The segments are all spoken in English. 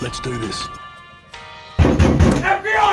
Let's do this. FBI!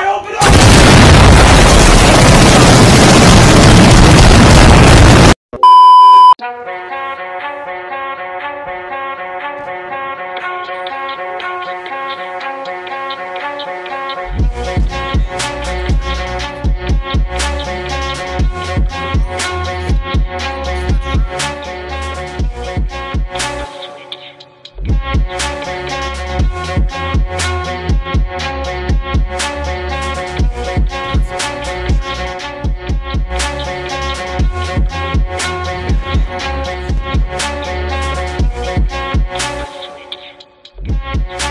Yeah.